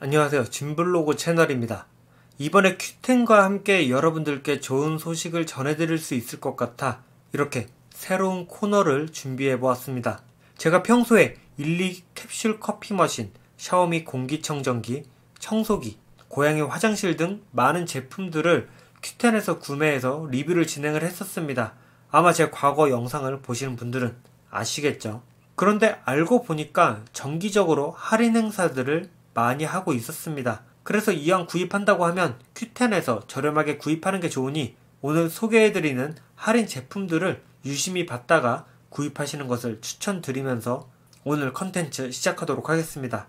안녕하세요. 짐블로그 채널입니다. 이번에 큐텐과 함께 여러분들께 좋은 소식을 전해드릴 수 있을 것 같아 이렇게 새로운 코너를 준비해 보았습니다. 제가 평소에 일리 캡슐 커피 머신, 샤오미 공기청정기, 청소기, 고양이 화장실 등 많은 제품들을 큐텐에서 구매해서 리뷰를 진행을 했었습니다. 아마 제 과거 영상을 보시는 분들은 아시겠죠? 그런데 알고 보니까 정기적으로 할인 행사들을 많이 하고 있었습니다. 그래서 이왕 구입한다고 하면 큐텐에서 저렴하게 구입하는 게 좋으니 오늘 소개해드리는 할인 제품들을 유심히 봤다가 구입하시는 것을 추천드리면서 오늘 컨텐츠 시작하도록 하겠습니다.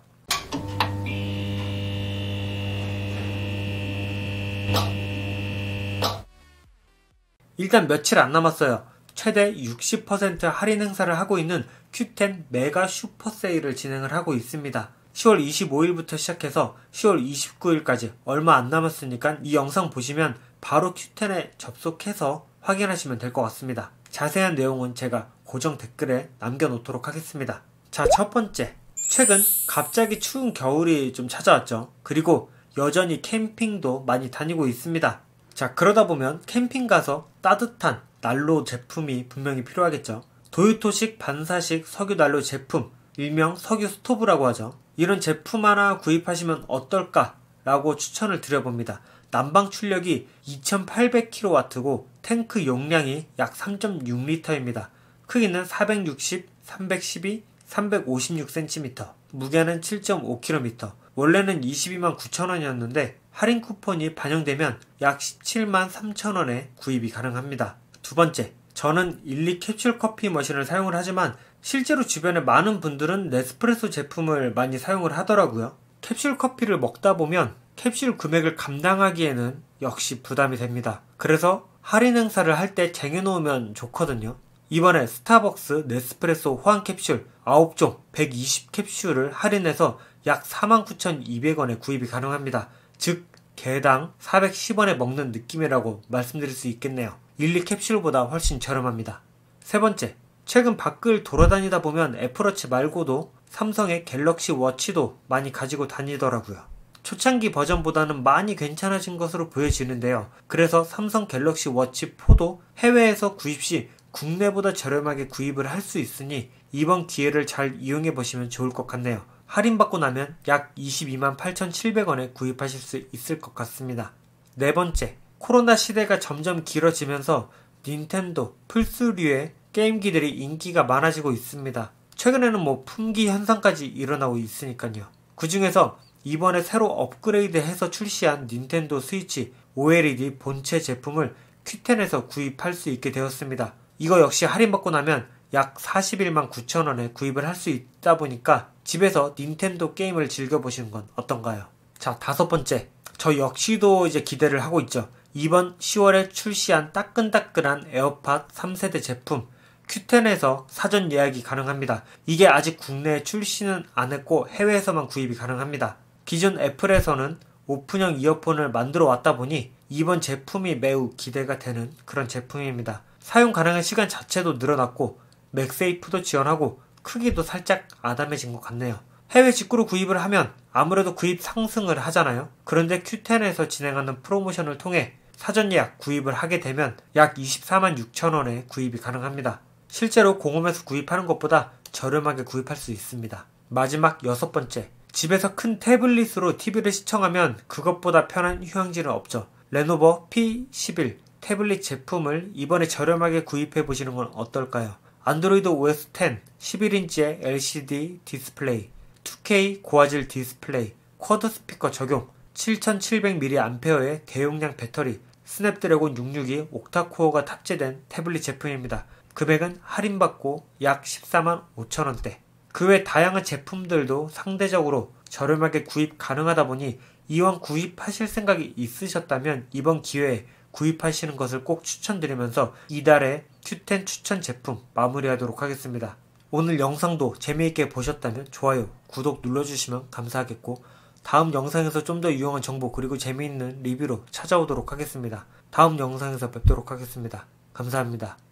일단 며칠 안 남았어요. 최대 60% 할인 행사를 하고 있는 큐텐 메가 슈퍼 세일을 진행을 하고 있습니다. 10월 25일부터 시작해서 10월 29일까지 얼마 안 남았으니까 이 영상 보시면 바로 큐텐에 접속해서 확인하시면 될 것 같습니다. 자세한 내용은 제가 고정 댓글에 남겨놓도록 하겠습니다. 자, 첫 번째. 최근 갑자기 추운 겨울이 좀 찾아왔죠. 그리고 여전히 캠핑도 많이 다니고 있습니다. 자, 그러다 보면 캠핑 가서 따뜻한 난로 제품이 분명히 필요하겠죠. 도요토식 반사식 석유 난로 제품, 일명 석유 스토브라고 하죠. 이런 제품 하나 구입하시면 어떨까라고 추천을 드려봅니다. 난방 출력이 2800kW고 탱크 용량이 약 3.6L입니다. 크기는 460, 312, 356cm, 무게는 7.5kg. 원래는 22만 9천원이었는데 할인 쿠폰이 반영되면 약 17만 3천원에 구입이 가능합니다. 두 번째, 저는 일리 캡슐 커피 머신을 사용을 하지만 실제로 주변에 많은 분들은 네스프레소 제품을 많이 사용을 하더라고요. 캡슐 커피를 먹다 보면 캡슐 금액을 감당하기에는 역시 부담이 됩니다. 그래서 할인 행사를 할 때 쟁여놓으면 좋거든요. 이번에 스타벅스 네스프레소 호환 캡슐 9종 120 캡슐을 할인해서 약 49,200원에 구입이 가능합니다. 즉, 개당 410원에 먹는 느낌이라고 말씀드릴 수 있겠네요. 일리 캡슐보다 훨씬 저렴합니다. 세 번째, 최근 밖을 돌아다니다 보면 애플워치 말고도 삼성의 갤럭시 워치도 많이 가지고 다니더라고요. 초창기 버전보다는 많이 괜찮아진 것으로 보여지는데요. 그래서 삼성 갤럭시 워치 4도 해외에서 구입 시 국내보다 저렴하게 구입을 할 수 있으니 이번 기회를 잘 이용해 보시면 좋을 것 같네요. 할인받고 나면 약 22만 8,700원에 구입하실 수 있을 것 같습니다. 네 번째, 코로나 시대가 점점 길어지면서 닌텐도, 플스류의 게임기들이 인기가 많아지고 있습니다. 최근에는 뭐 품귀 현상까지 일어나고 있으니까요. 그 중에서 이번에 새로 업그레이드해서 출시한 닌텐도 스위치 OLED 본체 제품을 q10에서 구입할 수 있게 되었습니다. 이거 역시 할인받고 나면 약 41만 9천원에 구입을 할 수 있다 보니까 집에서 닌텐도 게임을 즐겨보시는 건 어떤가요? 자, 다섯 번째. 저 역시도 이제 기대를 하고 있죠. 이번 10월에 출시한 따끈따끈한 에어팟 3세대 제품 Qoo10에서 사전 예약이 가능합니다. 이게 아직 국내에 출시는 안 했고 해외에서만 구입이 가능합니다. 기존 애플에서는 오픈형 이어폰을 만들어 왔다 보니 이번 제품이 매우 기대가 되는 그런 제품입니다. 사용 가능한 시간 자체도 늘어났고 맥세이프도 지원하고 크기도 살짝 아담해진 것 같네요. 해외 직구로 구입을 하면 아무래도 구입 상승을 하잖아요. 그런데 Q10에서 진행하는 프로모션을 통해 사전 예약 구입을 하게 되면 약 24만 6천 원에 구입이 가능합니다. 실제로 공홈에서 구입하는 것보다 저렴하게 구입할 수 있습니다. 마지막 여섯 번째. 집에서 큰 태블릿으로 TV를 시청하면 그것보다 편한 휴양지는 없죠. 레노버 P11 태블릿 제품을 이번에 저렴하게 구입해 보시는 건 어떨까요? 안드로이드 OS 10 11인치의 LCD 디스플레이, 2K 고화질 디스플레이, 쿼드 스피커 적용, 7700mAh의 대용량 배터리, 스냅드래곤 662 옥타코어가 탑재된 태블릿 제품입니다. 금액은 할인받고 약 14만 5천원대. 그 외 다양한 제품들도 상대적으로 저렴하게 구입 가능하다 보니 이왕 구입하실 생각이 있으셨다면 이번 기회에 구입하시는 것을 꼭 추천드리면서 이달의 Q10 추천 제품 마무리하도록 하겠습니다. 오늘 영상도 재미있게 보셨다면 좋아요, 구독 눌러주시면 감사하겠고 다음 영상에서 좀 더 유용한 정보 그리고 재미있는 리뷰로 찾아오도록 하겠습니다. 다음 영상에서 뵙도록 하겠습니다. 감사합니다.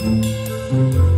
감사합니다.